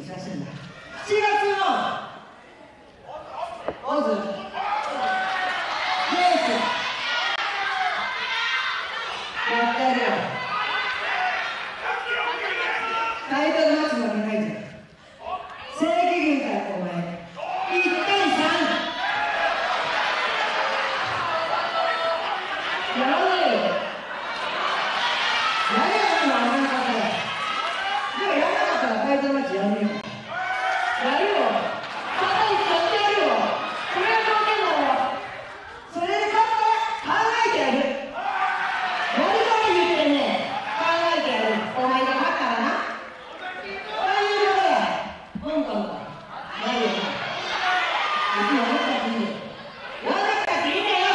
っ写真だ7月のオズレースやったじゃんタイトルマッチ負けないじゃん正規軍からお前やらないよ方町やるよ。やるよ。肩に使ってやるよ。これが条件だそれで勝った考えてやる。何か言ってんね。考えてやる。お前が勝ったらな。ということで今回はないよなうちの俺たちに俺たちいいよ。